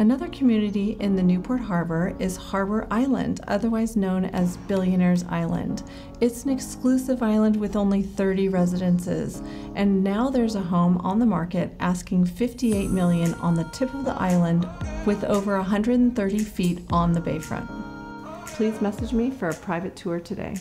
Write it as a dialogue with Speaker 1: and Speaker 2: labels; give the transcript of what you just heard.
Speaker 1: Another community in the Newport Harbor is Harbor Island, otherwise known as Billionaires Island. It's an exclusive island with only 30 residences, and now there's a home on the market asking 58 million on the tip of the island with over 130 feet on the bayfront. Please message me for a private tour today.